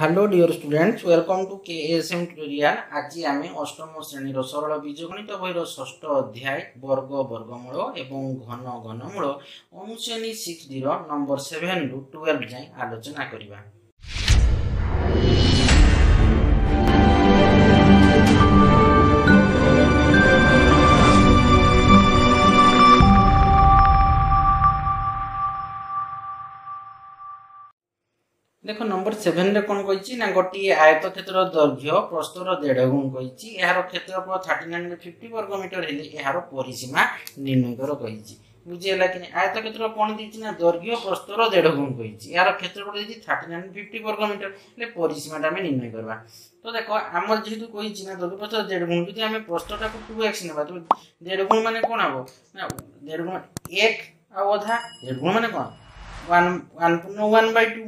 hello dear students welcome to K S M tutorial আজি আমি অষ্টম শ্রেণীর সরল বীজগণিত বইর ষষ্ঠ অধ্যায় বর্গ বর্গমূল এবং ঘন ঘনমূল অনুশ্রেণী সিক্স ডির নম্বর সেভেন রু টুয়েলভ যাই আলোচনা করিবা ଦେଖ ନମ୍ବର ସେଭେନରେ କ'ଣ କହିଛି ନା ଗୋଟିଏ ଆୟତ କ୍ଷେତ୍ରର ଦୈର୍ଘ୍ୟ ପ୍ରସ୍ତୁର ଦେଢ଼ ଗୁଣ କହିଛି ଏହାର କ୍ଷେତ୍ରଫଳ ଥାର୍ଟି ନାଇନ୍ ଫିଫ୍ଟି ବର୍ଗ ମିଟର ହେଲେ ଏହାର ପରିସୀମା ନିର୍ଣ୍ଣୟ କର କହିଛି ବୁଝିହେଲା କି ନାହିଁ ଆୟତ କ୍ଷେତ୍ର କ'ଣ ଦେଇଛି ନା ଦୈର୍ଘ୍ୟ ପ୍ରସ୍ତୁର ଦେଢ଼ ଗୁଣ କହିଛି ଏହାର କ୍ଷେତ୍ରଫଳ ଦେଇଛି ଥାର୍ଟି ନାଇନ୍ ଫିଫ୍ଟି ବର୍ଗ ମିଟର ହେଲେ ପରିସୀମାଟା ଆମେ ନିର୍ଣ୍ଣୟ କରିବା ତ ଦେଖ ଆମର ଯେହେତୁ କହିଛି ନା ଦୈର୍ଘ୍ୟ ପ୍ରସ୍ତୁର ଦେଢ଼ ଗୁଣ ଯଦି ଆମେ ପ୍ରସ୍ତୁଟାକୁ ଟୁ ଏକ୍ସ ନେବା ତେବେ ଦେଢ଼ ଗୁଣ ମାନେ କ'ଣ ହେବ ନା ଦେଢ଼ ଗୁଣ ଏକ ଆଉ ଅଧା ଦେଢ଼ ଗୁଣ ମାନେ କ'ଣ ୱାନ୍ ୱାନ୍ ପୂର୍ଣ୍ଣ ୱାନ୍ ବାଇ ଟୁ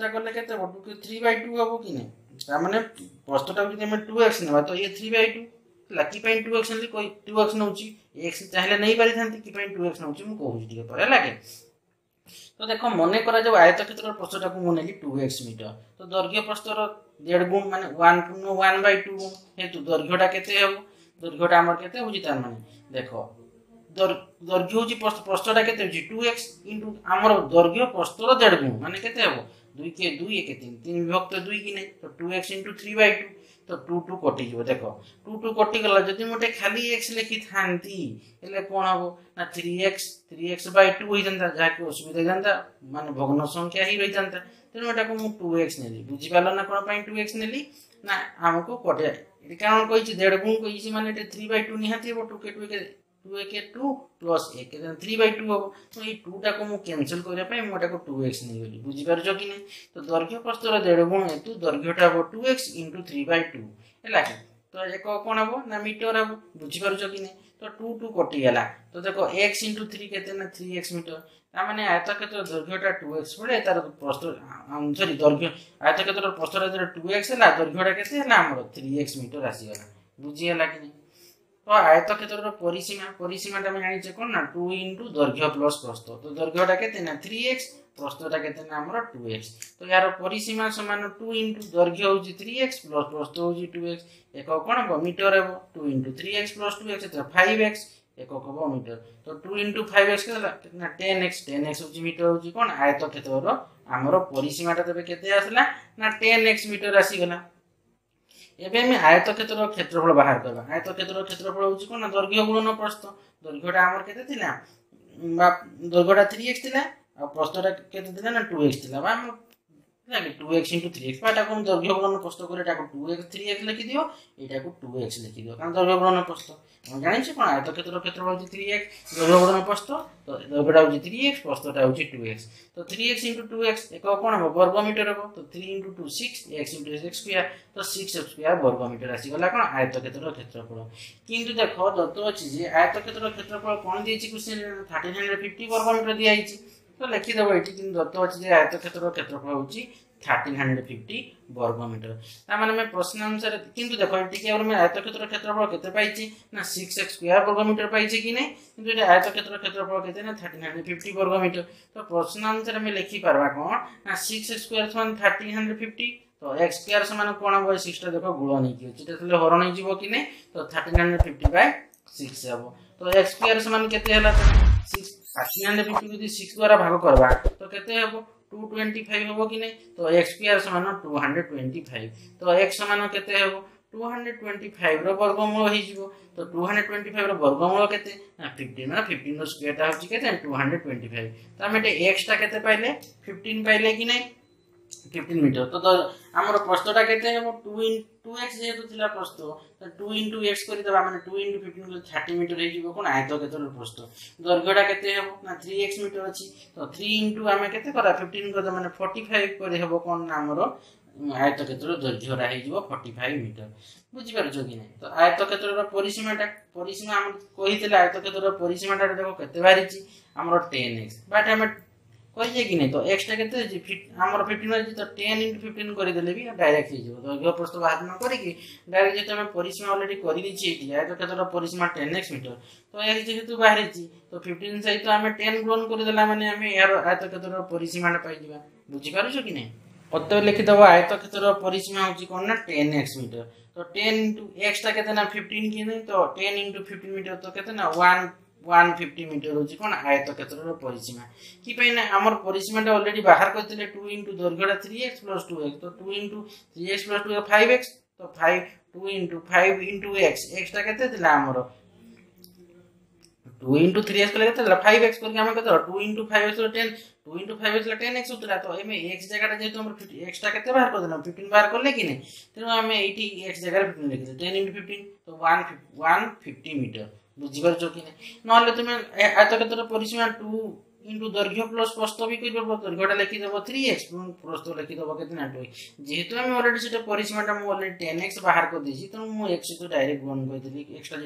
जाखन केते अद्भुत कि 3/2 हबो कि नहीं तर माने প্রস্থটা যদি আমি 2x নিবা তো এ 3/2 লাগি পাই 2x কই 2x নাউছি x চাইলে নাহি পারি থান কি পাই 2x নাউছি মকও দি পর লাগে তো দেখো মনে করা যে আয়তক্ষেত্র প্রশ্নটা কো মনে কি 2x মিটার তো দৈর্ঘ্য প্রস্থর डेढ़ গুণ মানে 1 to 1/2 হেতু দৈর্ঘ্যটা কেতে হবো দৈর্ঘ্যটা আমর কেতে হবো জত মানে দেখো দৈর্ঘ্য জি প্রশ্নটা কেতে জি 2x ইনটু আমরো দৈর্ঘ্য প্রস্থর डेढ़ গুণ মানে কেতে হবো দুইকে দুই একে তিন তিন বিভক্ত দুই কি নাই তো two x into three by two ତ ଟୁ ଟୁ କଟିଯିବ ଦେଖ ଟୁ ଟୁ କଟିଗଲା ଯଦି ମୁଁ ଗୋଟେ ଖାଲି ଏକ୍ସ ଲେଖିଥାନ୍ତି ହେଲେ କ'ଣ ହେବ ନା three x three x by two ହୋଇଥାନ୍ତା ଯାହାକି ଅସୁବିଧା ହେଇଥାନ୍ତା ମାନେ ଭଗ୍ନ ସଂଖ୍ୟା ହିଁ ରହିଥାନ୍ତା ତେଣୁ ଏଟାକୁ ମୁଁ ଟୁ ଏକ୍ସ ନେଲି ବୁଝିପାରିଲ ନା କ'ଣ ପାଇଁ ଟୁ ଏକ୍ସ ନେଲି ନା ଆମକୁ କଟେ ଏଠି କାରଣ କହିଛି ଦେଢ଼ ଗୁଣ କହିଛି ମାନେ ଏଠି ଥ୍ରୀ ବାଇ ଟୁ ନିହାତି ହେବ two k two k two একে টু প্লস এক ତେଣୁ ଥ୍ରୀ ବାଇ ଟୁ ହେବ ତେଣୁ ଏଇ ଟୁଟାକୁ ମୁଁ କ୍ୟାନସଲ୍ କରିବା ପାଇଁ ମୁଁ ଏଟାକୁ ଟୁ ଏକ୍ସ ନେଇଗଲି ବୁଝିପାରୁଛ କି ନାହିଁ ତ ଦୈର୍ଘ୍ୟ ପ୍ରସ୍ତର ଦେଢ଼ ଗୁଣ ହେତୁ ଦୈର୍ଘ୍ୟଟା ହେବ two x into three by two ହେଲା କି ତ ଏକ କ'ଣ ହେବ ନା ମିଟର ହେବ ବୁଝିପାରୁଛ କି ନାହିଁ ତ ଟୁ ଟୁ କଟିଗଲା ତ ଦେଖ ଏକ୍ସ ଇଣ୍ଟୁ ଥ୍ରୀ କେତେ ନା ଥ୍ରୀ ଏକ୍ସ ମିଟର ତାମାନେ ଆୟତକ୍ଷେତ୍ର ଦୈର୍ଘ୍ୟଟା ଟୁ ଏକ୍ସ ବେଳେ ତାର ପ୍ରସ୍ତ ସରି ଦୈର୍ଘ୍ୟ ଆୟତକ୍ଷେତ୍ରର ପ୍ରସ୍ତର ଯେତେବେଳେ ଟୁ ଏକ୍ସ ହେଲା ଦୈର୍ଘ୍ୟଟା କେତେ ହେଲା ଆମର ଥ୍ରୀ ଏକ୍ସ ମିଟର ଆସିଗଲା ବୁଝିଗଲା କି ନାହିଁ তো আয়তক্ষেত্রর পরিসীমা পরিসীমাটা আমি জানিছে কোন না টু ইন্টু দৈর্ঘ্য প্লস প্রস্থ তো দৈর্ঘ্যটা কেতে না থ্রি এক্স প্রস্থটা কেতে না আমার টু এক্স তো এর পরিসীমা সমান টু ইন্টু দৈর্ঘ্য হচ্ছে থ্রি এক্স প্লস প্রস্থ হচ্ছে টু এক্স একক কোণ হব মিটর হব two into three x plus two x five x একক হব মিটর তো টু ইন্টু ফাইভ এক্স না টেন এক্স টেন এক্স হচ্ছে মিটর হচ্ছে কোণ আয়তক্ষেত্রর আমার পরিসীমাটা তবে কেতে আসলা না টেন এক্স মিটর আসিগলা ଏବେ ଆମେ ଆୟତକ୍ଷେତ୍ରର କ୍ଷେତ୍ରଫଳ ବାହାର କରିବା ଆୟତକ୍ଷେତ୍ରର କ୍ଷେତ୍ରଫଳ ହେଉଛି କ'ଣ ନା ଦୈର୍ଘ୍ୟ ଗୁଣନ ପ୍ରସ୍ଥ ଦୈର୍ଘ୍ୟଟା ଆମର କେତେ ଥିଲା ବା ଦୈର୍ଘ୍ୟଟା ଥ୍ରୀ ଏକ୍ସ ଥିଲା ଆଉ ପ୍ରସ୍ଥଟା କେତେ ଥିଲା ନା ଟୁ ଏକ୍ସ ଥିଲା ବା ଆମର দেখে two x into three x বা এটাকে দৈর্ঘ্য গণন প্রশ্ন করে এটাকে টু এক্স থ্রি এক্স লিখি দিও এটাকে টু এক্স লিখি দিও কারণ দৈর্ঘ্য গণনের প্রশ্ন আমি জানিছি কোন আয়তক্ষেত্র ক্ষেত্র হচ্ছে থ্রি এক্স দৈর্ঘ্য গণনের প্রশ্ন তো দৈর্ঘ্যটা হচ্ছে থ্রি এক্স প্রশ্নটা হচ্ছে টু এক্স তো three x into two x এক কোণ হব বর্গ মিটার হব তো three into two six x into x square তো সিক্স এক্স স্কোয়ার বর্গ মিটার আসিগলা কোণ আয়তক্ষেত্র ক্ষেত্রফল কিন্তু দেখো দত্ত আছে যে আয়তক্ষেত্র ক্ষেত্রফল কোণ দিয়েছি কোশ্চেন থার্টিন হান্ড্রেড ফিফটি বর্গ মিটার দিয়েছে তো লিখিদেব এটি কিন্তু দত্ত আছে যে আয়তক্ষেত্রর ক্ষেত্রফল হচ্ছে থার্টিন হান্ড্রেড ফিফটি বর্গ মিটর তার মানে আমি প্রশ্ন অনুসারে কিন্তু দেখো এটিকে আমরা আমি আয়তক্ষেত্রর ক্ষেত্রফল কেতে পাইছি না সিক্স এক্স স্কোয়ার বর্গ মিটর পাইছি কি না কিন্তু এটা আয়তক্ষেত্রর ক্ষেত্রফল কেতে না থার্টিন হান্ড্রেড ফিফটি বর্গ মিটর তো প্রশ্ন অনুসারে আমি লিখিপারবা কোণ না সিক্স এক্স স্কোয়ার সমান থার্টিন হান্ড্রেড ফিফটি তো এক্স স্কোয়ার সমান কোণ হব সিক্সটা দেখো গুণ হয়েকি ଅଛି এটা তাহলে হরণ হয়ে যাব কি না তো thirteen hundred fifty by six হব তো এক্স স্কোয়ার সমান কেতে হল সিক্স ষাঠি আনে বিটু যদি সিক্স দ্বারা ভাগ করবা তো কেতে হব টু টোয়েন্টি ফাইভ হব কি নাই তো এক্স পি আর সমান টু হান্ড্রেড টোয়েন্টি ফাইভ তো এক্স সমান কেতে হব টু হান্ড্রেড টোয়েন্টি ফাইভর বর্গমূଳ ହେଇଯିବ ତ ଟୁ ହଣ୍ଡ୍ରେଡ଼ ଟ୍ୱେଣ୍ଟି ଫାଇଭର ବର୍ଗମୂଳ କେତେ ନା ଫିଫ୍ଟିନ୍ ମାନେ ଫିଫ୍ଟିନ୍ର ସ୍କୋୟାର୍ଟା ହେଉଛି କେତେ ଟୁ ହଣ୍ଡ୍ରେଡ଼ ଟ୍ୱେଣ୍ଟି ଫାଇଭ ତ ଆମେ ଏଠି ଏକ୍ସଟା କେତେ ପାଇଲେ ଫିଫ୍ଟିନ୍ ପାଇଲେ କି ନାହିଁ ଫିଫ୍ଟିନ୍ ମିଟର ତ ଆମର ପ୍ରସ୍ତଟା କେତେ ହେବ ଟୁ ଇନ୍ টু এক্স যেহেতু ଥିଲା ପ୍ରସ୍ତ ତ ଟୁ ଇଣ୍ଟୁ ଏକ୍ସ କରିଦେବା ମାନେ ଟୁ ଇଣ୍ଟୁ ଫିଫ୍ଟିନ୍ କରି ଥାର୍ଟି ମିଟର ହେଇଯିବ କ'ଣ ଆୟତକ୍ଷେତ୍ରର ପ୍ରସ୍ତ ଦୈର୍ଘ୍ୟଟା କେତେ ହେବ ନା ଥ୍ରୀ ଏକ୍ସ ମିଟର ଅଛି ତ ଥ୍ରୀ ଇଣ୍ଟୁ ଆମେ କେତେ କରିବା ଫିଫ୍ଟିନ୍ କରିଦେବା ମାନେ ଫର୍ଟି ଫାଇଭ୍ କରି ହେବ କ'ଣ ନା ଆମର ଆୟତକ୍ଷେତ୍ରର ଦୈର୍ଘ୍ୟଟା ହେଇଯିବ ଫର୍ଟି ଫାଇଭ୍ ମିଟର ବୁଝିପାରୁଛ କି ନାହିଁ ତ ଆୟତକ୍ଷେତ୍ରର ପରିସୀମାଟା ପରିସୀମା ଆମେ କହିଥିଲେ ଆୟତକ୍ଷେତ୍ରର ପରିସୀମାଟା ଦେଖ କେତେ ବାହାରିଛି ଆମର ଟେନ୍ ଏକ୍ସ ବାଟ୍ ଆମେ कहिए कि नहीं तो एक्सट्रा के फिफ्टन अच्छे तो टेन इंटु फिफ्टन करदे भी डायरेक्ट हो तो गृह प्रस्तुत बाहर न करके डायरेक्ट जो परिसीमा अलरेडी कर परिसीमा टेन एक्स मीटर तो एक्स जेहतु बाहरी तो फिफ्टन सहित आम टेन ग्रोन करदे मैंने यार आयत क्षेत्र परिसीमा पाई बुझीपार कि नहीं अत लिखिदेव आयत क्षेत्र परिसीमा हूँ कौन ना टेन एक्स मीटर तो टेन इंटु एक्सटा के फिफ्टन कि तो टेन इंटु फिफ्टन मीटर तो कैसे ना वन ୱାନ୍ ଫିଫ୍ଟି ମିଟର ହେଉଛି କ'ଣ ଆୟତ କ୍ଷେତ୍ରର ପରିସୀମା କି ପାଇଁ ନା ଆମର ପରିସୀମାଟା ଅଲରେଡ଼ି ବାହାର କରିଥିଲେ two into ଦୈର୍ଘ୍ୟଟା three x plus two x ତ two into three x plus two five x ତ five two into five into x ଏକ୍ସଟା କେତେ ଥିଲା ଆମର টু ইন্টু থ্রি এক্স কলে কেতলা ফাইভ এক্স করি আমি কত two into five x ten two into five x ten x হচ্ছিল তো এমনি এক্স জায়গাটা যেহেতু আমরা ফিফটি এক্সটা কেতে বাহার করেদিলাম ফিফটিন বাহার করলে কি না তেমন আমি এইটি এক্স জায়গায় ফিফটিন রেখেছি টেন ইন্টু ফিফটিন তো ওয়ান ওয়ান ফিফটি মিটার বুঝিপারছ কি না নহলে তুমি আয়ত ক্ষেত্রের পরিসীমা টু ইন্টু দৈর্ঘ্য প্লস প্রস্থ বি করিপার দৈর্ঘ্যটা লিখিদেব থ্রি এক্স এবং প্রস্থ লিখিদেব কেতে না টু যেহেতু আমি অলরেডি সেটা পরিসীমাটা মু অলরেডি টেন এক্স বাহার করেদেছি তেমন মু এক্স সহ ডাইরেক্ট গ্রহণ করেদেলি এক্সটা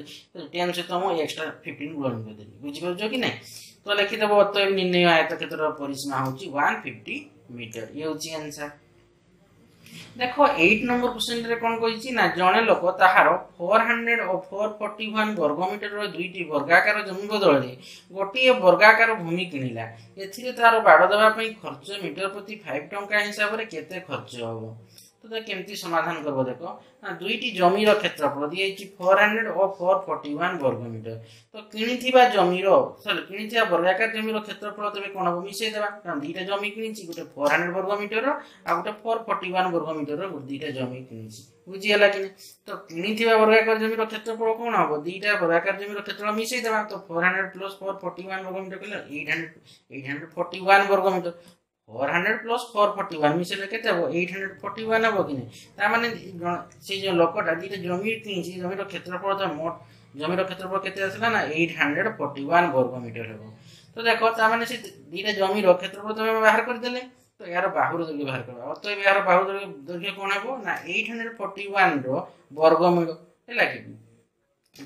টেন সহ মু এক্সটা ফিফটিন গ্রহণ করেদেলি বুঝিপারছ কি না তো লিখিদেব অতএব নির্ণয় আয়ত ক্ষেত্রের পরিসীমা হচ্ছে ওয়ান ফিফটি মিটার ইয়ে হচ্ছে আনসার ଦେଖ ଏଇଟ୍ ନମ୍ବର କ୍ୱେଶ୍ଚିନ୍ରେ କ'ଣ କହିଛି ନା ଜଣେ ଲୋକ ତାହାର ଫୋର୍ ହଣ୍ଡ୍ରେଡ୍ ଓ ଫୋର୍ ଫର୍ଟି ୱାନ୍ ବର୍ଗମିଟରର ଦୁଇଟି ବର୍ଗାକାର ଜମି ବଦଳରେ ଗୋଟିଏ ବର୍ଗାକାର ଭୂମି କିଣିଲା ଏଥିରେ ତାହାର ବାଡ଼ ଦେବା ପାଇଁ ଖର୍ଚ୍ଚ ମିଟର ପ୍ରତି ଫାଇଭ୍ ଟଙ୍କା ହିସାବରେ କେତେ ଖର୍ଚ୍ଚ ହେବ তাহলে কেমতি সমাধান করব দেখো হ্যাঁ, দুইটি জমির ক্ষেত্রফল দিয়েছি ফোর হন্ড্রেড ও ফোর ফর্টি ওয়ান বর্গমিটর তো কিণিথিবা জমির সরি কিণিথিবা বর্গাকার জমির ক্ষেত্রফল তেমনি কোণ হব মিশাই দেবা কারণ দুইটা জমি কিনিছি গোটে ফোর হন্ড্রেড বর্গমিটর আর গোটে ফোর ফর্টি ওয়ান বর্গমিটর দুইটা জমি কিনিছি বুঝিগলা কি তো কিণিথিবা বর্গাকার জমির ক্ষেত্রফল কোণ হব দুইটা বর্গাকার জমির ক্ষেত্রফল মিশাই দেবা তো four hundred plus four forty one বর্গমিটর কলে eight hundred eight hundred forty one বর্গমিটর four hundred plus four forty one মিশাইলে কেତେ হব এইট হান্ড্রেড ফর্টি ওয়ান হব কি না তার মানে সেই যে লোকটা যেটা জমি কিনেছি জমির ক্ষেত্রফল তো মোট জমির ক্ষেত্রফল কেতে আসলা না এইট হান্ড্রেড ফর্টি ওয়ান বর্গ মিটার হব তো দেখো তার মানে সে দুইটা জমির ক্ষেত্রফল তুমি বাহার করেদেলে তো এর বাহুর দৈর্ঘ্য বাহার করব অতএব এর বাহুর দৈর্ঘ্য কোণ হব না এইট হান্ড্রেড ফর্টি ওয়ান বর্গমূল ହେଲା କି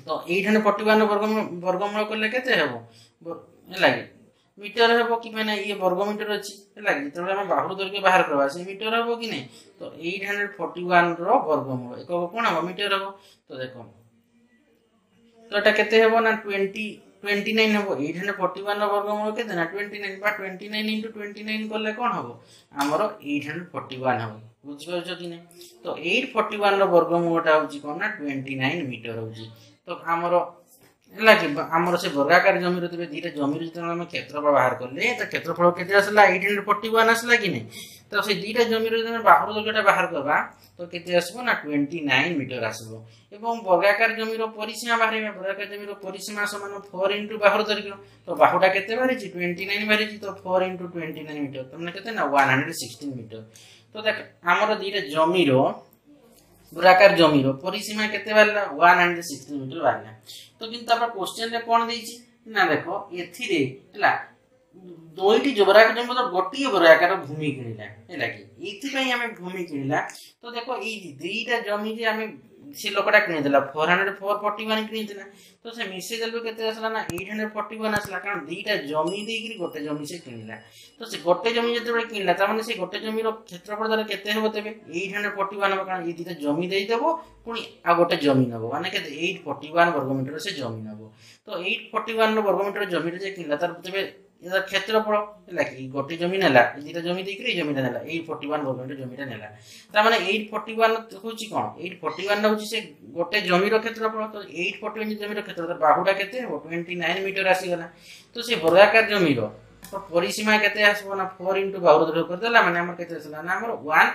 ତ ଏଇଠାନେ ପଟିବାନ ବର୍ଗ ବର୍ଗମୂଳ କଲେ କେତେ ହେବ ହେଲା କି ମିଟର ହେବ କି ମାନେ ଇଏ ବର୍ଗ ମିଟର ଅଛି ହେଲା କି ଯେତେବେଳେ ଆମେ ବାହୁର ଦୈର୍ଘ୍ୟ ବାହାର କରିବା ସେ ମିଟର ହେବ କି ନାହିଁ ତ ଏଇଟ୍ ହଣ୍ଡ୍ରେଡ୍ ଫର୍ଟି ୱାନ୍ର ବର୍ଗମୂଳ ଏକ ହେବ କ'ଣ ହେବ ମିଟର ହେବ ତ ଦେଖ ତ ଏଟା କେତେ ହେବ ନା ଟ୍ୱେଣ୍ଟି ଟ୍ୱେଣ୍ଟି ନାଇନ୍ ହେବ ଏଇଟ୍ ହଣ୍ଡ୍ରେଡ୍ ଫର୍ଟି ୱାନ୍ର ବର୍ଗମୂଳ କେତେ ନା ଟ୍ୱେଣ୍ଟି ନାଇନ୍ ବା twenty nine into twenty nine କଲେ କ'ଣ ହେବ ଆମର ଏଇଟ୍ ହଣ୍ଡ୍ରେଡ୍ ଫର୍ଟି ୱାନ୍ ହେବ ବୁଝିପାରୁଛ କି ନାହିଁ ତ ଏଇଟ୍ ଫର୍ଟି ୱାନ୍ର ବର୍ଗମୂଳଟା ହେଉଛି କ'ଣ ନା ଟ୍ୱେଣ୍ଟି ନାଇନ୍ ମିଟର ହେଉଛି ତ ଆମର ହେଲା କି ଆମର ସେ ବର୍ଗାକାର ଜମିରୁ ତେବେ ଦୁଇଟା ଜମିରୁ ଯେତେବେଳେ ଆମେ କ୍ଷେତ୍ରଫଳ ବାହାର କଲେ ତା କ୍ଷେତ୍ରଫଳ କେତେ ଆସିଲା ଏଇଟ୍ ହଣ୍ଡ୍ରେଡ୍ ଫୋର୍ଟି ୱାନ୍ ଆସିଲା କି ନାହିଁ ତ ସେ ଦୁଇଟା ଜମିରୁ ଯଦି ଆମେ ବାହୁର ଯୋଗଟା ବାହାର କରିବା ତ କେତେ ଆସିବ ନା ଟ୍ୱେଣ୍ଟି ନାଇନ୍ ମିଟର ଆସିବ ଏବଂ ବର୍ଗାକାର ଜମିର ପରିସୀମା ବାହାରିବା ବର୍ଗାକାର ଜମିର ପରିସୀମା ସମାନ ଫୋର୍ ଇଣ୍ଟୁ ବାହୁର ଧରିବ ତ ବାହୁଟା କେତେ ବାହାରିଛି ଟ୍ୱେଣ୍ଟି ନାଇନ୍ ବାହାରିଛି ତ four into twenty nine metre ତାମାନେ କେତେ ନା ୱାନ୍ ହଣ୍ଡ୍ରେଡ୍ ସିକ୍ସଟିନ୍ ମିଟର ତ ଦେଖ ଆମର ଦୁଇଟା ଜମିର দুরাকার জমির পরিসীমা কেতে বাহিলা ওয়ান হন্ড্রেড সিক্সটি মিটর বাহিলা তো কিন্তু আপনার কোশ্চেন কোণ দিয়েছি না দেখ এথিরে হ্যাঁ দুইটি জবরাকার জমি তো গোটিয়ে বরাকার ভূমি কিনিলা হ্যাঁ কি এইপাই আমি ভূমি কিনিলা তো দেখো এই দুইটা জমি যে আমি ସେ ଲୋକଟା କିଣିଥିଲା four hundred four forty one କିଣିଥିଲା ତ ସେ ମିସେଜ୍ ଆଲୁ କେତେ ଆସିଲା ନା ଏଇଟ୍ ହଣ୍ଡ୍ରେଡ଼ ଫର୍ଟି ୱାନ୍ ଆସିଲା କାରଣ ଦୁଇଟା ଜମି ଦେଇକିରି ଗୋଟେ ଜମି ସେ କିଣିଲା ତ ସେ ଗୋଟେ ଜମି ଯେତେବେଳେ କିଣିଲା ତାମାନେ ସେ ଗୋଟେ ଜମିର କ୍ଷେତ୍ରଫଳ ଦ୍ୱାରା କେତେ ହେବ ତେବେ ଏଇଟ୍ ହଣ୍ଡ୍ରେଡ଼ ଫର୍ଟି ୱାନ୍ ହେବ କାରଣ ଏଇ ଦୁଇଟା ଜମି ଦେଇଦେବ ପୁଣି ଆଉ ଗୋଟେ ଜମି ନେବ ମାନେ କେତେ ଏଇଟ୍ ଫର୍ଟି ୱାନ୍ ବର୍ଗମିଟର ସେ ଜମି ନେବ ତ ଏଇଟ୍ ଫର୍ଟି ୱାନ୍ର ବର୍ଗମିଟର ଜମିରେ ଯେ କିଣିଲା ତାର ତେବେ এদের ক্ষেত্রফল ହେଲା କି ଗୋଟେ ଜମି ନେଲା ଦୁଇଟା ଜମି ଦେଇକରି ଏଇ ଜମିଟା ନେଲା ଏଇଟ୍ ଫୋର୍ଟି ୱାନ୍ ଗଭର୍ଣ୍ଣମେଣ୍ଟ ଜମିଟା ନେଲା ତା ମାନେ ଏଇଟ୍ ଫୋର୍ଟି ୱାନ୍ ହେଉଛି କ'ଣ ଏଇଟ୍ ଫୋର୍ଟି ୱାନ୍ ହେଉଛି ସେ ଗୋଟେ ଜମିର କ୍ଷେତ୍ରଫଳ ତ ଏଇଟ୍ ଫୋର୍ଟି ୱାନ୍ ଜମିର କ୍ଷେତ୍ରଫଳ ବାହୁଟା କେତେ ହେବ ଟ୍ୱେଣ୍ଟି ନାଇନ୍ ମିଟର ଆସିଗଲା ତ ସେ ବର୍ଗାକାର ଜମିର ତ ପରିସୀମା କେତେ ଆସିବ ନା ଫୋର୍ ଇଣ୍ଟୁ ବାହୁର ଦୂର କରିଦେଲା ମାନେ ଆମର କେତେ ଆସିଲା ନା ଆମର one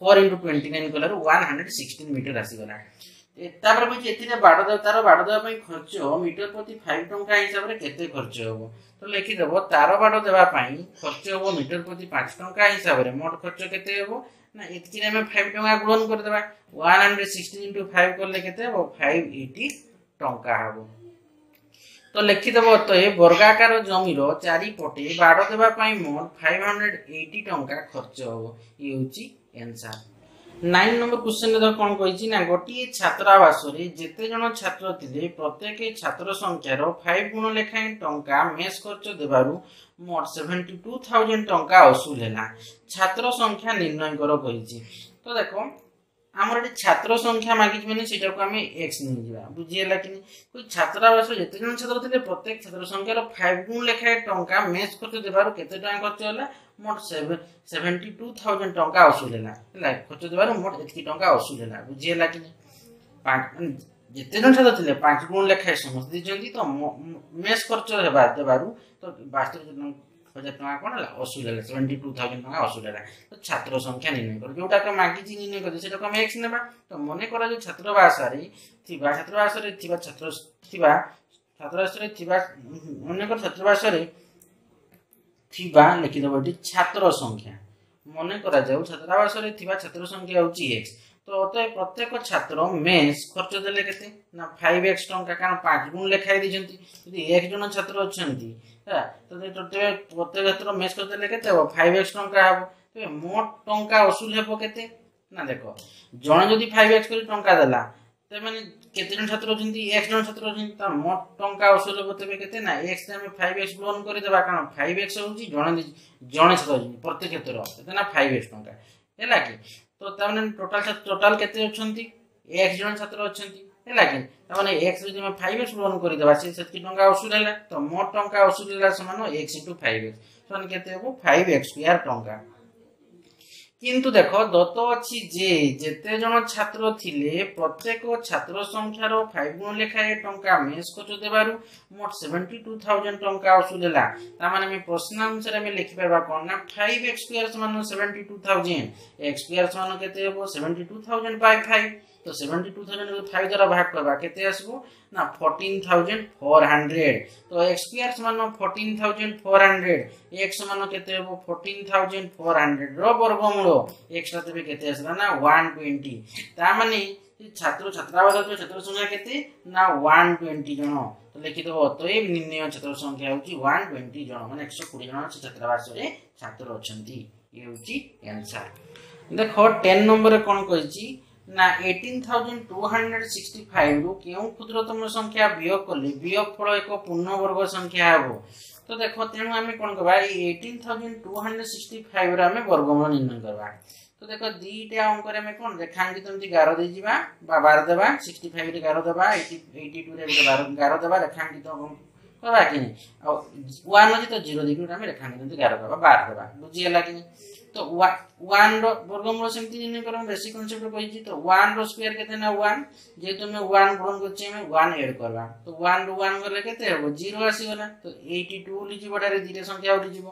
four into twenty nine କଲାରୁ one hundred sixteen metre ଆସିଗଲା ତାପରେ କହୁଛି ଏଥିରେ ବାଡ଼ ତାର ବାଡ଼ ଦେବା ପାଇଁ ଖର୍ଚ୍ଚ ମିଟର ପ୍ରତି ଫାଇଭ ଟଙ୍କା ହିସାବରେ କେତେ ଖର୍ଚ୍ଚ ହେବ ତ ଲେଖିଦେବ ତାର ବାଡ଼ ଦେବା ପାଇଁ ଖର୍ଚ୍ଚ ହେବ ମିଟର ପ୍ରତି ପାଞ୍ଚ ଟଙ୍କା ହିସାବରେ ମୋଟ ଖର୍ଚ୍ଚ କେତେ ହେବ ନା ଏଥିରେ ଆମେ ଫାଇଭ ଟଙ୍କା ଗୁଣନ କରିଦେବା one hundred sixteen into five କଲେ କେତେ ହେବ ଫାଇଭ ଏଇଟି ଟଙ୍କା ହେବ ତ ଲେଖିଦେବ ଅତଏବ ବର୍ଗାକାର ଜମିର ଚାରିପଟେ ବାଡ଼ ଦେବା ପାଇଁ ମୋଟ ଫାଇଭ ହଣ୍ଡ୍ରେଡ଼ ଏଇଟି ଟଙ୍କା ଖର୍ଚ୍ଚ ହେବ ଇଏ ହେଉଛି ଏନ୍ସାର୍ নাইন নম্বর কোশ্চেনে ধর কোণ কইছি না গোটিয়ে ছাত্রাবাসরে যেতে জন ছাত্র থিলে প্রত্যেক ছাত্র সংখ্যার ফাইভ গুণ লেখায় টঙ্কা মেস খরচ দেবার মোট সেভেন্টি টু থাউজেন্ড টঙ্কা অসুল হেলা ছাত্র সংখ্যা নির্ণয় কর কইছি তো দেখো আমার এটি ছাত্র সংখ্যা মাগিছি মানে সেটাকে আমি এক্স নিয়ে যা বুঝি হেলা কি ছাত্রাবাস যেতে জন ছাত্র থিলে প্রত্যেক ছাত্র সংখ্যার ফাইভ গুণ লেখায় টঙ্কা মেস খরচ দেবার কেতে টাকা খরচ হলা ମୋଟ ସେଭେଣ୍ଟି ଟୁ ଥାଉଜେଣ୍ଡ ଟଙ୍କା ଅସୁଲ ହେଲା ହେଲା ଖର୍ଚ୍ଚ ଦେବାରୁ ମୋଟ ଏତିକି ଟଙ୍କା ଅସୁଲ ହେଲା ବୁଝି ହେଲା କି ଯେତେ ଜଣ ଛାତ୍ର ଥିଲେ ପାଞ୍ଚ ଗୁଣ ଲେଖାଏଁ ସମସ୍ତେ ଦେଇଛନ୍ତି ତ ମେସ୍ ଖର୍ଚ୍ଚ ହେବା ଦେବାରୁ ତ ବାସ୍ତବ ହଜାର ଟଙ୍କା କ'ଣ ହେଲା ଅସୁଲ ହେଲା ସେଭେଣ୍ଟି ଟୁ ଥାଉଜେଣ୍ଡ ଟଙ୍କା ଅସୁଲ ହେଲା ତ ଛାତ୍ର ସଂଖ୍ୟା ନିର୍ଣ୍ଣୟ କର ଯେଉଁଟାକୁ ମାଗିଛି ନିର୍ଣ୍ଣୟ କରିଛି ସେଟାକୁ ଆମେ ଏକ୍ସ ନେବା ତ ମନେ କରାଯାଉ ଛାତ୍ରାବାସରେ ଥିବା ଛାତ୍ରାବାସରେ ଥିବା ଛାତ୍ର ଥିବା ଛାତ୍ରାବାସରେ ଥିବା ମନେକର ଛାତ୍ରାବାସରେ ଥିବା ଲେଖିଦେବ ଏଠି ଛାତ୍ର ସଂଖ୍ୟା ମନେ କରାଯାଉ ଛାତ୍ରାବାସରେ ଥିବା ଛାତ୍ର ସଂଖ୍ୟା ହେଉଛି ଏକ୍ସ ତ ଅତଏବ ପ୍ରତ୍ୟେକ ଛାତ୍ର ମେସ୍ ଖର୍ଚ୍ଚ ଦେଲେ କେତେ ନା ଫାଇଭ୍ ଏକ୍ସ ଟଙ୍କା କାରଣ ପାଞ୍ଚ ଗୁଣ ଲେଖାଇ ଦେଇଛନ୍ତି ଯଦି ଏକ ଜଣ ଛାତ୍ର ଅଛନ୍ତି ହେଲା ତ ତେବେ ପ୍ରତ୍ୟେକ ଛାତ୍ର ମେସ୍ ଖର୍ଚ୍ଚ ଦେଲେ କେତେ ହେବ ଫାଇଭ୍ ଏକ୍ସ ଟଙ୍କା ହେବ ତେବେ ମୋଟ ଟଙ୍କା ଅସୁଲ ହେବ କେତେ ନା ଦେଖ ଜଣେ ଯଦି ଫାଇଭ୍ ଏକ୍ସ କରି ଟଙ୍କା ଦେଲା ସେମାନେ କେତେ ଜଣ ଛାତ୍ର ଅଛନ୍ତି ଏକ୍ସ ଜଣ ଛାତ୍ର ଅଛନ୍ତି ତା ମୋଟ ଟଙ୍କା ଅସୁଲ କରିଦେବେ କେତେ ନା ଏକ୍ସ ଆମେ ଫାଇଭ୍ ଏକ୍ସ ଲୋନ୍ କରିଦେବା କାରଣ ଫାଇଭ୍ ଏକ୍ସ ହେଉଛି ଜଣେ ଜଣେ ଛାତ୍ର ଅଛନ୍ତି ପ୍ରତ୍ୟେକ କ୍ଷେତ୍ର କେତେ ନା ଫାଇଭ୍ ଏକ୍ସ ଟଙ୍କା ହେଲା କି ତ ତାମାନେ ଟୋଟାଲ୍ ଟୋଟାଲ୍ କେତେ ଅଛନ୍ତି ଏକ୍ସ ଜଣ ଛାତ୍ର ଅଛନ୍ତି ହେଲା କି ତାମାନେ ଏକ୍ସ ଯଦି ଆମେ ଫାଇଭ୍ ଏକ୍ସ ଲୋନ୍ କରିଦେବା ସେ ସେତିକି ଟଙ୍କା ଅସୁଲ ହେଲା ତ ମୋଟ ଟଙ୍କା ଅସୁଲ ହେଲା ସେମାନେ ଏକ୍ସ ଟୁ ଫାଇଭ୍ ଏକ୍ସ ସେମାନେ କେତେ ହେବ ଫାଇଭ୍ ଏକ୍ସ ସ୍କୋୟାର୍ ଟଙ୍କା কিন্তু দেখ দত্ত ଅଛି ଯେ ଯେତେ ଜଣ ଛାତ୍ର ଥିଲେ ପ୍ରତ୍ୟେକ ଛାତ୍ର ସଂଖ୍ୟାର ଫାଇଭ୍ ଗୁଣ ଲେଖାଏ ଟଙ୍କା ମେସ୍ ଖର୍ଚ୍ଚ ଦେବାରୁ ମୋଟ ସେଭେଣ୍ଟି ଟୁ ଥାଉଜେଣ୍ଡ ଟଙ୍କା ଅସୁଦେଲା ତାମାନେ ଆମେ ପ୍ରଶ୍ନ ଅନୁସାରେ ଆମେ ଲେଖିପାରିବା କ'ଣ ନା ଫାଇଭ୍ ଏକ୍ସ ସ୍କୋୟାର ସମାନ seventy two thousand x square ସମାନ କେତେ ହେବ seventy two thousand by five তো সেভেন্টি টু থাউজেন্ডকে ফাইভ দ্বারা ভাগ করবা কেতে আসব না ফর্টিন থাউজেন্ড ফোর হান্ড্রেড তো এক্স স্কোয়ার সমান fourteen thousand four hundred x সমান কেতে হব ফর্টিন থাউজেন্ড ফোর হান্ড্রেডর বর্গমূল এক্সটা তেবে কেতে আসলা না ওয়ান টোয়েন্টি তার মানে ছাত্র ছাত্রাবাসত ছাত্র সংখ্যা কেতে না ওয়ান টোয়েন্টি জন তো লিখিদেব অতএব নির্ণয় ছাত্র সংখ্যা হচ্ছে ওয়ান টোয়েন্টি জন মানে একশো কোড়ি জন সে ছাত্রাবাসরে ছাত্র অনেক ইয়ে হচ্ছে আনসার দেখ টেন নম্বরে কোণ করেছি না eighteen thousand two hundred sixty ফাইভ্রু কেউ ক্ষুদ্রতম সংখ্যা বিয়োগ কলে বিয়োগ ফল এক পূর্ণবর্গ সংখ্যা হব তো দেখ তেমন আমি কোণ করা এই eighteen thousand two hundred sixty ফাইভ্র আমি বর্গমূল নির্ণয় করা তো দেখ দুইটা অঙ্করে আমি কোণ রেখাঙ্কিত এমনি গার দিয়ে যা বা বার দেবা সিক্সটি ফাইভ্রে গার দেবা এইটি এইটি টুরে গার দেবা রেখাঙ্কিত করা কি ওয়ান অছি তো জিরো দেখি আমি রেখাঙ্কিত এমনি গার দেবা বার দেবা বুঝিগলা কি তো ওয়া वन वर्गमूल समिति जिन्हें बेसिक कन्सेप्ट कही तो वन रोयर के वन जेहेतु वन ग्रहण करें करवा तो वन रु वन गले के जीरो आसगला तो एट्टी टू उड़ीजाटे दुटा संख्या उड़ीज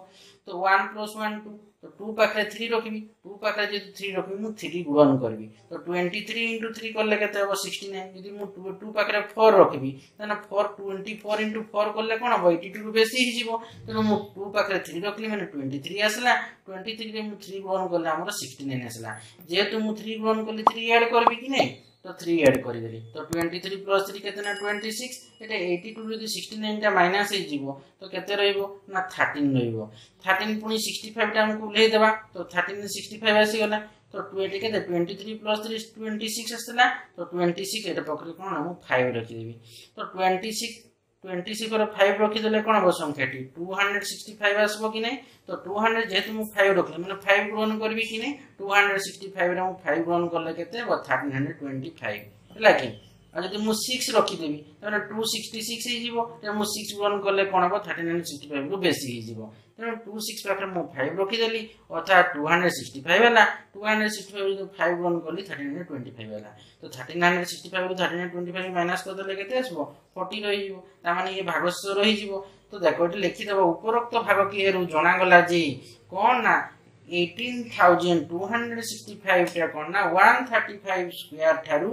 तो वन प्लस वन टू तो टू पाखे थ्री रखी टू पाखे जो थ्री रखी मुझे थ्री ग्रहण करी तो ट्वेंटी थ्री इंटू थ्री कले के सिक्सटी नाइन जब टू पाखे फोर रखी तेना four twenty four into four कले कौन एट्टी टू बेसी हो तेना मुझे टू पाखे थ्री रखली मैंने ट्वेंटी थ्री आसला ट्वेंटी थ्री मुझे थ्री ग्रहण कर କଲେ ଆମର ସିକ୍ସଟି ନାଇନ୍ ଆସିଲା ଯେହେତୁ ମୁଁ ଥ୍ରୀ ଗ୍ରହଣ କଲି ଥ୍ରୀ ଆଡ଼୍ କରିବି କି ନାହିଁ ତ ଥ୍ରୀ ଆଡ଼୍ କରିଦେଲି ତ ଟ୍ୱେଣ୍ଟି ଥ୍ରୀ ପ୍ଲସ୍ ଥ୍ରୀ କେତେ ନା ଟ୍ୱେଣ୍ଟି ସିକ୍ସ ଏଇଟା ଏଇଟି ଟୁ ଯଦି ସିକ୍ସଟି ନାଇନ୍ଟା ମାଇନାସ୍ ହେଇଯିବ ତ କେତେ ରହିବ ନା ଥାର୍ଟିନ୍ ରହିବ ଥାର୍ଟିନ୍ ପୁଣି ସିକ୍ସଟି ଫାଇଭ୍ଟା ଆମକୁ ଓହ୍ଲେଇଦେବା ତ ଥାର୍ଟିନ୍ ସିକ୍ସଟି ଫାଇଭ୍ ଆସିଗଲା ତ ଟ୍ୱେଣ୍ଟି କେତେ twenty three plus three twenty six ଆସିଥିଲା ତ ଟ୍ୱେଣ୍ଟି ସିକ୍ସ ଏଇଟା ପକେଇ କ'ଣ ମୁଁ ଫାଇଭ୍ ରଖିଦେବି ତ ଟ୍ୱେଣ୍ଟି ସିକ୍ସ টোয়েন্টি সিক্সর ফাইভ রখিদেলে କ'ଣ ହେବ ସଂଖ୍ୟାଟି ଟୁ ହଣ୍ଡ୍ରେଡ଼ ସିକ୍ସଟି ଫାଇଭ୍ ଆସିବ କି ନାହିଁ ତ ଟୁ ହଣ୍ଡ୍ରେଡ଼ ଯେହେତୁ ମୁଁ ଫାଇଭ୍ ରଖିଲି ମାନେ ଫାଇଭ୍ ଗ୍ରହଣ କରିବି କି ନାହିଁ ଟୁ ହଣ୍ଡ୍ରେଡ଼ ସିକ୍ସଟି ଫାଇଭ୍ରେ ମୁଁ ଫାଇଭ୍ ଗ୍ରହଣ କଲେ କେତେ ହେବ ଥାର୍ଟିନ୍ ହଣ୍ଡ୍ରେଡ଼ ଟ୍ୱେଣ୍ଟି ଫାଇଭ୍ ହେଲା କି ଆଉ ଯଦି ମୁଁ ସିକ୍ସ ରଖିଦେବି ତାହେଲେ ଟୁ ସିକ୍ସଟି ସିକ୍ସ ହେଇଯିବ ତେଣୁ ମୁଁ ସିକ୍ସ ୱାନ୍ କଲେ କ'ଣ ହେବ ଥାର୍ଟି ନାଇନ୍ ସିକ୍ସଟି ଫାଇଭ୍ରୁ ବେଶୀ ହେଇଯିବ ତେଣୁ ଟୁ ସିକ୍ସ ପାଖରେ ମୁଁ ଫାଇଭ୍ ରଖିଦେଲି ଅର୍ଥାତ୍ ଟୁ ହଣ୍ଡ୍ରେଡ଼ ସିକ୍ସଟି ଫାଇଭ୍ ହେଲା ଟୁ ହଣ୍ଡ୍ରେଡ଼ ସିକ୍ସଟି ଫାଇଭ୍ ଯଦି ଫାଇଭ୍ ୱାନ୍ କଲି ଥାର୍ଟି ନାଇନ୍ ଟ୍ୱେଣ୍ଟି ଫାଇଭ୍ ହେଲା ତ thirty nine sixty ଫାଇଭ୍ରୁ thirty nine twenty five minus କରିଦେଲେ କେତେ ଆସିବ ଫର୍ଟି ରହିଯିବ ତାମାନେ ଇଏ ଭାଗସ୍ୱର ହେଇଯିବ ତ ଦେଖ ଏଠି ଲେଖିଦେବ ଉପରୋକ୍ତ ଭାଗ କିଏରୁ ଜଣାଗଲା ଯେ କ'ଣ ନା eighteen thousand two hundred sixty ଫାଇଭ୍ଟା କ'ଣ ନା ୱାନ୍ ଥାର୍ଟି ଫାଇଭ୍ ସ୍କୋୟାର୍ ଠାରୁ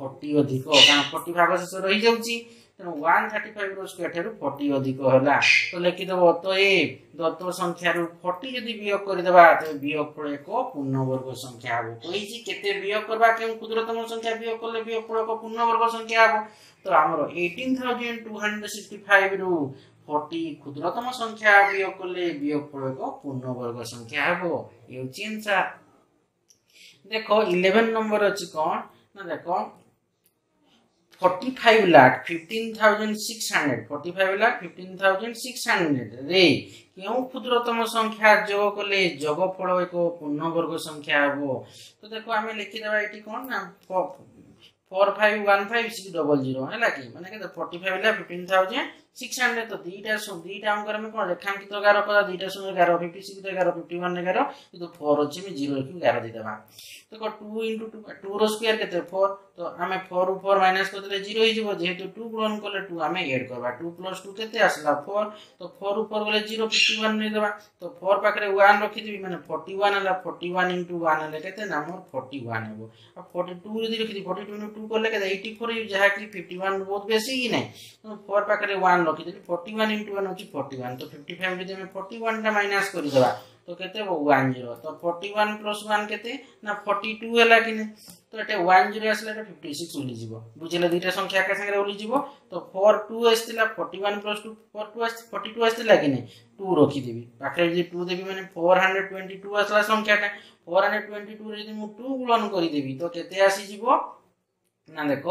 ফর্টি অধিক কারণ ফর্টি ভাগ ଶେଷ ରହିଯାଉଛି ତେଣୁ ୱାନ୍ ଥାର୍ଟି ଫାଇଭ୍ର ସ୍କୋୟାର୍ ଠାରୁ ଫର୍ଟି ଅଧିକ ହେଲା ତ ଲେଖିଦେବ ଅତଏବ ଦତ୍ତ ସଂଖ୍ୟାରୁ ଫର୍ଟି ଯଦି ବିୟୋଗ କରିଦେବା ତେବେ ବିୟୋଗ ଫଳ ଏକ ପୂର୍ଣ୍ଣବର୍ଗ ସଂଖ୍ୟା ହେବ କହିଛି କେତେ ବିୟୋଗ କରିବା କେଉଁ କ୍ଷୁଦ୍ରତମ ସଂଖ୍ୟା ବିୟୋଗ କଲେ ବିୟୋଗ ଫଳ ଏକ ପୂର୍ଣ୍ଣବର୍ଗ ସଂଖ୍ୟା ହେବ ତ ଆମର eighteen thousand two hundred sixty ଫାଇଭ୍ରୁ forty ক্ষুদ্রতম সংখ্যা বিয়োগ করলে বিয়োগ প্রয়োগ পূর্ণবর্গ সংখ্যা হব এই হচ্ছে আনসার দেখো ইলেভেন নম্বর অছি কন না দেখো 45 lakh 15600 45 lakh 15600 রে কেউ ক্ষুদ্রতম সংখ্যা যোগ কলে যোগফল এক পূর্ণবর্গ সংখ্যা হব তো দেখো আমি লিখি দেবা এটি কোন না four five one five six double zero হ্যাঁ কি মানে forty five lakh fifteen thousand six hundred तो दुईटा दुईटा अंक में कौन रेखांकित एगार कदा दुईटा शून्य एगार फिफ्टी सिक्स एगार फिफ्टी वन एगार तो फोर अच्छे जीरो रखी एगार देदेवा तो टू इंटू टू टू रोयर के फोर तो आम फोर फोर माइनास करदे जीरो हो टू ग्रहण कले टू आम एड करवा टू प्लस टू के आसला फोर तो फोर फोर गले जीरो फिफ्टी वन नहीं देवा तो फोर पाखे वन रखी मैंने फोर्ट वन है फोर्ट वन इंटू वन है के मोर फोर्ट वन हे फोर्टी टू रखी फोर्टी टू इंटू टू कले फोर जहाँकि फिफ्टी वन बहुत बेस कि ना फोर पाखे वन ওয়ান ରଖିଥିଲି ଫୋର୍ଟି ୱାନ୍ ଇଣ୍ଟୁ ୱାନ୍ ଅଛି ଫୋର୍ଟି ୱାନ୍ ତ ଫିଫ୍ଟି ଫାଇଭ୍ ଯଦି ଆମେ ଫୋର୍ଟି ୱାନ୍ଟା ମାଇନାସ୍ କରିଦେବା ତ କେତେ ହେବ ୱାନ୍ ଜିରୋ ତ ଫୋର୍ଟି ୱାନ୍ ପ୍ଲସ୍ ୱାନ୍ କେତେ ନା ଫୋର୍ଟି ଟୁ ହେଲା କି ନାହିଁ ତ ଏଟା ୱାନ୍ ଜିରୋ ଆସିଲା ଏଟା ଫିଫ୍ଟି ସିକ୍ସ ଉଲିଯିବ ବୁଝିଲେ ଦୁଇଟା ସଂଖ୍ୟା ଏକା ସାଙ୍ଗରେ ଉଲିଯିବ ତ ଫୋର୍ ଟୁ ଆସିଥିଲା forty one plus two four two ଆସି ଫୋର୍ଟି ଟୁ ଆସିଥିଲା କି ନାହିଁ ଟୁ ରଖିଦେବି ପାଖରେ ଯଦି ଟୁ ଦେବି ମାନେ ଫୋର୍ ହଣ୍ଡ୍ରେଡ଼ ଟ୍ୱେଣ୍ଟି ଟୁ ଆସିଲା ସଂଖ୍ୟାଟା ଫୋର୍ ହଣ୍ଡ୍ରେଡ଼ ଟ୍ୱେଣ୍ଟି ଟୁରେ ଯଦି ମୁଁ ଟୁ ଗୁଣନ କରିଦେବି ତ କେତେ ଆସିଯିବ ନା ଦେଖ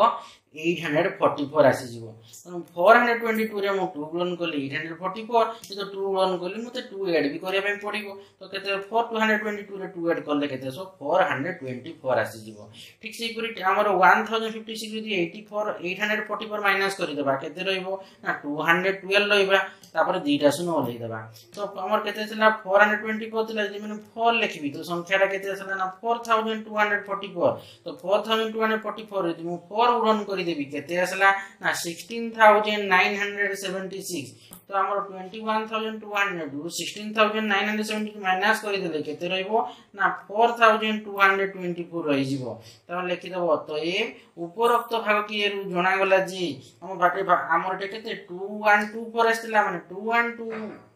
ଏଇଟ୍ ହଣ୍ଡ୍ରେଡ଼ ଫର୍ଟି ଫୋର୍ ଆସିଯିବ ତେଣୁ ଫୋର୍ ହଣ୍ଡ୍ରେଡ଼ ଟ୍ୱେଣ୍ଟି ଟୁରେ ମୁଁ ଟୁ ଗ୍ଲୋନ୍ କଲି ଏଇଟ୍ ହଣ୍ଡ୍ରେଡ଼ ଫର୍ଟି ଫୋର୍ ଯେତେ ଟୁ ଗ୍ଲୋନ୍ କଲି ମୋତେ ଟୁ ଏଡ୍ ବି କରିବା ପାଇଁ ପଡ଼ିବ ତ କେତେ ଫୋର୍ ଟୁ ହଣ୍ଡ୍ରେଡ଼ ଟ୍ୱେଣ୍ଟି ଟୁରେ ଟୁ ଏଡ୍ କଲେ କେତେ so four hundred twenty four ଆସିଯିବ ଠିକ୍ ସେହିପରି ଆମର ୱାନ୍ ଥାଉଜେଣ୍ଡ ଫିଫ୍ଟି ସିକ୍ସ ଯଦି eighty four eight hundred forty four minus କରିଦେବା କେତେ ରହିବ ନା ଟୁ ହଣ୍ଡ୍ରେଡ଼ ଟୁଏଲ୍ଭ ରହିବା ତାପରେ ଦୁଇଟା ଶୂନ ଓହ୍ଲେଇ ଦେବା ତ ଆମର କେତେ ଆସିଲା ଫୋର୍ ହଣ୍ଡ୍ରେଡ଼ ଟ୍ୱେଣ୍ଟି ଫୋର୍ ଥିଲା ଯଦି ମାନେ ଫୋର୍ ଲେଖିବି ତ ସଂଖ୍ୟାଟା କେତେ ଆସିଲା ନା four thousand two hundred forty four ତ four thousand two hundred forty four ଯଦି ମୁଁ ଫୋର୍ ରନ୍ କରିଦେବି କେତେ ଆସିଲା ନା sixteen thousand nine hundred seventy six ତ ଆମର ଟ୍ୱେଣ୍ଟି ୱାନ୍ ଥାଉଜେଣ୍ଡ ଟୁ ହଣ୍ଡ୍ରେଡ଼ରୁ ସିକ୍ସଟିନ୍ ଥାଉଜେଣ୍ଡ ନାଇନ୍ ହଣ୍ଡ୍ରେଡ଼ ସେଭେଣ୍ଟିକୁ ମାଇନସ୍ କରିଦେଲେ କେତେ ରହିବ ନା four thousand two hundred twenty four ରହିଯିବ ତାପରେ ଲେଖିଦେବ ତ ଏ ଉପରୋକ୍ତ ଭାଗ କିଏରୁ ଜଣାଗଲା ଯେ ଆମ ବାଟେ ଆମର ଏଠି କେତେ ଟୁ ୱାନ୍ ଟୁ ଫୋର୍ ଆସିଥିଲା ମାନେ two one two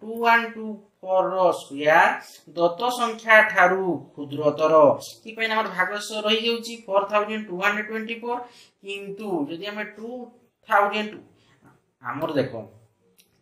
two one two ଫୋର୍ର square ଦତ୍ତ ସଂଖ୍ୟା ଠାରୁ କ୍ଷୁଦ୍ରତର କିପାଇଁ ଆମର ଭାଗଶ ରହିଯାଉଛି four thousand two hundred twenty four କିନ୍ତୁ ଯଦି ଆମେ ଟୁ ଥାଉଜେଣ୍ଡ ଆମର ଦେଖ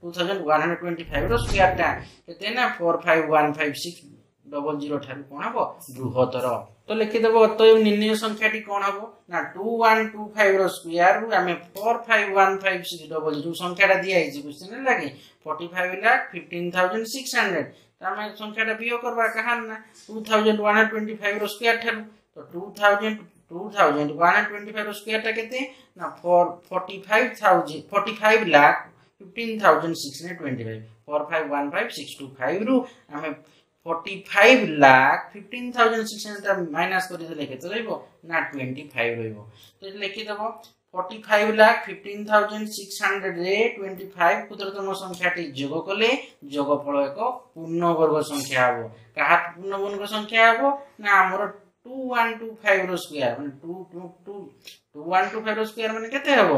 2125 ର ସ୍କୋୟାରଟା କେତେ ନା 45156 ଡବଲ ଜିରୋ ଠାରୁ କ'ଣ ହେବ ବୃହତ୍ତର ତ ଲେଖିଦେବ ଅତଏବ ନିର୍ଣ୍ଣୟ ସଂଖ୍ୟାଟି କ'ଣ ହେବ ନା ଟୁ ୱାନ୍ ଟୁ ଫାଇଭ୍ର ସ୍କୋୟାରରୁ ଆମେ four five one five six double zero ସଂଖ୍ୟାଟା ଦିଆହେଇଛି ବୁଝିଲେ ହେଲା କି forty five lakh fifteen thousand six hundred ତ ଆମେ ସଂଖ୍ୟାଟା ବିୟ କରିବା କାହାର ନା two thousand one hundred twenty ଫାଇଭ୍ର square ଠାରୁ ତ two thousand two thousand one hundred twenty ଫାଇଭ୍ର ସ୍କୋୟାରଟା କେତେ ନା four forty five thousand forty five lakh fifteen thousand six hundred twenty five four five one five six two ଫାଇଭ୍ରୁ ଆମେ forty five lakh fifteen thousand six hundred minus କରିଦେଲେ କେତେ ରହିବ ନା twenty five ରହିବ ତ ଲେଖିଦେବ forty five lakh fifteen thousand six ହଣ୍ଡ୍ରେଡ୍ରେ twenty five କ୍ଷୁଦ୍ରତମ ସଂଖ୍ୟାଟି ଯୋଗ କଲେ ଯୋଗଫଳ ଏକ ପୂର୍ଣ୍ଣବର୍ଗ ସଂଖ୍ୟା ହେବ କାହା ପୂର୍ଣ୍ଣବର୍ଗ ସଂଖ୍ୟା ହେବ ନା ଆମର টু ওয়ান টু ফাইভ রো স্কোয়ার মানে two two two two one two five rho square মানে কেতে হব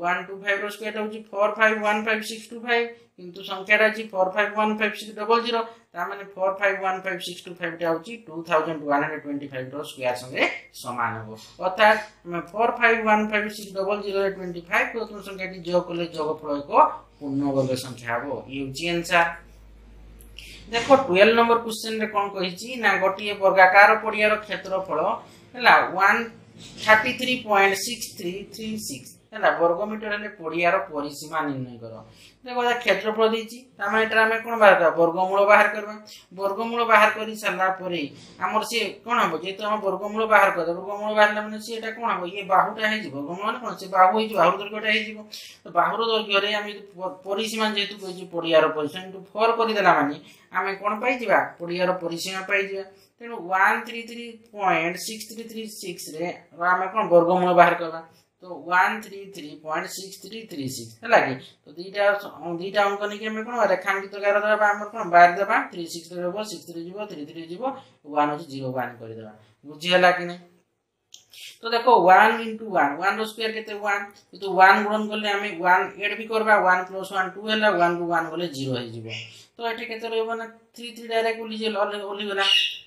ওয়ান টু ফাইভ রো স্কোয়ারটা হচ্ছে four five one five six two five কিন্তু সংখ্যাটা আছে four five one five six double zero তার মানে four five one five six two ফাইভটা হচ্ছে two thousand one hundred twenty five rho square সঙ্গে সমান হব অর্থাৎ four five one five six double zero twenty five প্রথম সংখ্যাটি যোগ করলে যোগ প্রয়োগ পূর্ণবর্গ সংখ্যা হব ইউজি আনসার দেখ টুয়েলভ নম্বর কোশ্চেন্রে କ'ଣ କହିଛି ନା ଗୋଟିଏ ବର୍ଗାକାର ପଡ଼ିଆର କ୍ଷେତ୍ରଫଳ ହେଲା one thirty three point six three three six ହେଲା ବର୍ଗମିଟର ହେଲେ ପଡ଼ିଆର ପରିସୀମା ନିର୍ଣ୍ଣୟ କର ଦେଖ କ୍ଷେତ୍ରଫଳ ଦେଇଛି ତାମାନେ ଏଠାରେ ଆମେ କ'ଣ ବାହାର କରିବା ବର୍ଗମୂଳ ବାହାର କରିବା ବର୍ଗମୂଳ ବାହାର କରି ସାରିଲା ପରେ ଆମର ସିଏ କ'ଣ ହେବ ଯେହେତୁ ଆମେ ବର୍ଗମୂଳ ବାହାର କରିଦେବା ବର୍ଗମୂଳ ବାହାରିଲା ମାନେ ସିଏ ଏଇଟା କ'ଣ ହେବ ଇଏ ବାହୁଟା ହେଇଯିବ ବର୍ଗମୂଳ ମାନେ କ'ଣ ସେ ବାହୁ ହେଇଯିବ ବାହୁର ଦୈର୍ଘ୍ୟଟା ହେଇଯିବ ତ ବାହୁର ଦୈର୍ଘ୍ୟରେ ଆମେ ଯଦି ପରିସୀମା ଯେହେତୁ କହିଛୁ ପଡ଼ିଆର ପରିସୀମା ଏଠୁ ଫୋର୍ କରିଦେଲା ମାନେ ଆମେ କ'ଣ ପାଇଯିବା ପଡ଼ିଆର ପରିସୀମା ପାଇଯିବା ତେଣୁ one three three point six three three ସିକ୍ସରେ ଆମେ କ'ଣ ବର୍ଗମୂଳ ବାହାର କରିବା तो one three three point six three three six है कि तो दीटा दीटा अंक नहीं कौन रेखांकित कार द्वारा कौन बार देवा थ्री सिक्स रोज सिक्स थ्री जी थ्री थ्री जी वन हो जीरो वन करदे बुझीगला कि नहीं तो देखो वन इंटू वन वन रोयर के वन तो वन ग्रहण कले आम वन एड भी करवा वन प्लस वन टू है वन रू वन गले जीरो तो ये के रोना थ्री थ्री डायरेक्ट ओलिजल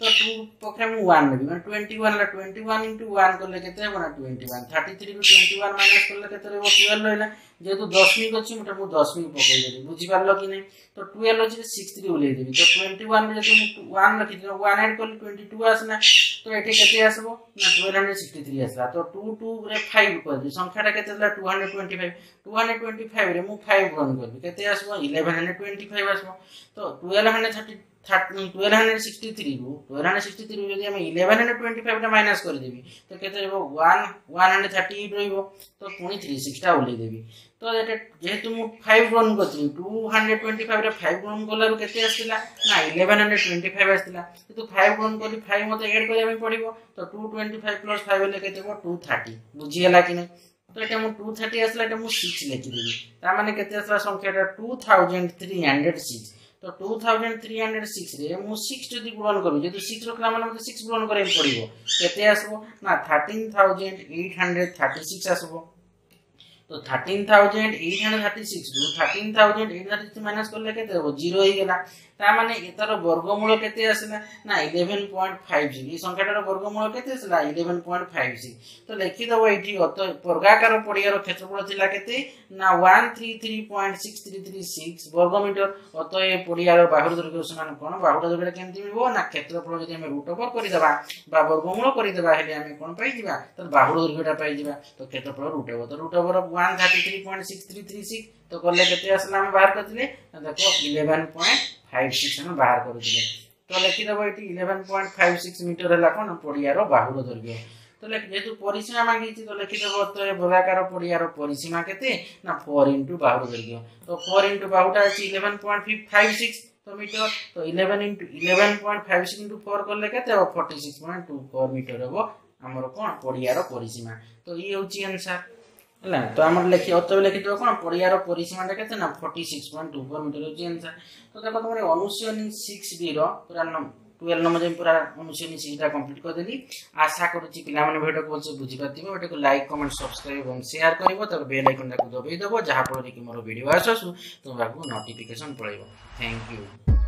तो टू पकड़े में वन लगी मैं twenty one twenty one into one कर लेके twenty one thirty three twenty one minus कले के तेरे वो ट्वेल्व रहा जेहेतु दशमिक अच्छी मुझे मुझे दशमिक पकड़ देवी बुझीपार कि ना तो टुवेल्व अच्छे सिक्स थ्री ओल्ल देवी तो ट्वेंटी वन जो वन रखी वन एड कल ट्वेंटी टू आसना तो ये के आसब ना ट्वेल्व हंड्रेड सिक्स थ्री आसा तो टू टू फाइव कर संख्याटा के two hundred twenty five two hundred twenty five में फाइव रन करी के आसब इलेवेन हंड्रेड ट्वेंटी फाइव आसब तो twelve hundred thirty twelve hundred sixty থ্রিরু twelve hundred sixty three যদি আমি ইলেভেন হন্ড্রেড টোয়েন্টি ফাইভটা କରିଦେବି ତ କେତେ ରହିବ ୱାନ୍ ୱାନ୍ ହଣ୍ଡ୍ରେଡ଼ ଥାର୍ଟି ରହିବ ତ ପୁଣି ଥ୍ରୀ ସିକ୍ସଟା ଓହ୍ଲେଇଦେବି ତ ଏଇଟା ଯେହେତୁ ମୁଁ ଫାଇଭ୍ ରନ୍ କରିଥିଲି ଟୁ ହଣ୍ଡ୍ରେଡ଼ ଟ୍ୱେଣ୍ଟି ଫାଇଭ୍ରେ ଫାଇଭ୍ ରନ୍ କଲାରୁ କେତେ ଆସିଥିଲା ନା ଇଲେଭେନ୍ ହଣ୍ଡ୍ରେଡ଼ ଟ୍ୱେଣ୍ଟି ଫାଇଭ୍ ଆସିଥିଲା କିନ୍ତୁ ଫାଇଭ୍ ରନ୍ କରି ଫାଇଭ୍ ମୋତେ ଏଡ଼୍ କରିବା ପାଇଁ ପଡ଼ିବ ତ two twenty five plus five ହେଲେ କେତେ ହେବ ଟୁ ଥାର୍ଟି ବୁଝିଗଲା କି ନାହିଁ ତ ଏଇଟା ମୁଁ ଟୁ ଥାର୍ଟି ଆସିଲା ଏଇଟା ମୁଁ ସିକ୍ସ ଲେଖିଦେବି ତା ମାନେ କେତେ ଆସିଲା ସଂଖ୍ୟାଟା two thousand three hundred six ତ ଟୁ ଥାଉଜେଣ୍ଡ ଥ୍ରୀ ହଣ୍ଡ୍ରେଡ଼ ସିକ୍ସରେ ମୁଁ ସିକ୍ସ ଯଦି ଗ୍ରହଣ କରିବି ଯଦି ସିକ୍ସ ରଖିଲା ମାନେ ମୋତେ ସିକ୍ସ ଗ୍ରହଣ କରିବାକୁ ପଡ଼ିବ କେତେ ଆସିବ ନା thirteen thousand eight hundred thirty six ଆସିବ ତ thirteen thousand eight hundred thirty ସିକ୍ସରୁ thirteen thousand eight thirty six minus କଲେ କେତେ ହେବ ଜିରୋ ହେଇଗଲା তার মানে তার বর্গমূল কেতে আসিলা না ইলেভেন পয়েন্ট ফাইভ জি এই সংখ্যাটার বর্গমূল কেতে আসিলা ইলেভেন পয়েন্ট ফাইভ জি তো লিখিদেব এটি অত বর্গাকার পড়িয়ার ক্ষেত্রফল লা কেতে না one three three point six three three six বর্গমিটর অত এ পড়িয়ার বাহুর দৈর্ঘ্য সমান কোণ বাহুর দৈর্ঘ্যটা কেমতি মিলব না ক্ষেত্রফল যদি আমি রুট ওপর করিদেবা বা বর্গমূল করিদেবা হলে আমি কোণ পাইযা তাহলে বাহুর দৈর্ঘ্যটা পাইযা তো ক্ষেত্রফল রুট ওভার তো root over one thirty three point six three three six তো কলে কেতে আসলে আমি বাহার করলে দেখো ইলেভেন পয়েন্ট ଫାଇଭ୍ ସିକ୍ସ ଆମେ ବାହାର କରିଥିଲେ ତ ଲେଖିଦେବ ଏଠି eleven point five six meter ହେଲା କ'ଣ ପଡ଼ିଆର ବାହୁର ଦୈର୍ଘ୍ୟ ତ ଯେହେତୁ ପରିସୀମା ମାଗିଛି ତ ଲେଖିଦେବ ତ ଏ ବଦାକାର ପଡ଼ିଆର ପରିସୀମା କେତେ ନା ଫୋର୍ ଇଣ୍ଟୁ ବାହୁର ଦୈର୍ଘ୍ୟ ତ ଫୋର୍ ଇଣ୍ଟୁ ବାହୁଟା ଅଛି ଇଲେଭେନ୍ ପଏଣ୍ଟ ଫାଇଭ୍ ସିକ୍ସ ତ ମିଟର ତ eleven into eleven point five six into four କଲେ କେତେ ହେବ forty six point two four meter ହେବ ଆମର କ'ଣ ପଡ଼ିଆର ପରିସୀମା ତ ଇଏ ହେଉଛି ଆନ୍ସାର୍ ହେଲା ତ ଆମର ଲେଖି ଅତବେ ଲେଖିଥିବ କ'ଣ ପଡ଼ିଆର ପରିସୀମା କେତେ ନା forty six point two four meter ହେଉଛି ଆନ୍ସର୍ ତ ଦେଖ ତମର ଅନୁଶୀଳନୀ ସିକ୍ସ ବିର ପୁରା টুয়েলভ নম্বর যেমন পুরা অনুশীলনী সিরিজটা কমপ্লিট করেদেলি আশা করছি পিলামানে ভিডিওটা ভালসে বুঝিপারিব ভিডিওকে লাইক কমেন্ট সবসক্রাইব এবং সেয়ার করব তার বেল আইকনটাকে দবাই দেব যাফলে কি মোর ভিডিও আসু তোমার পাখু নোটিফিকেসন পড়াইব থ্যাংক ইউ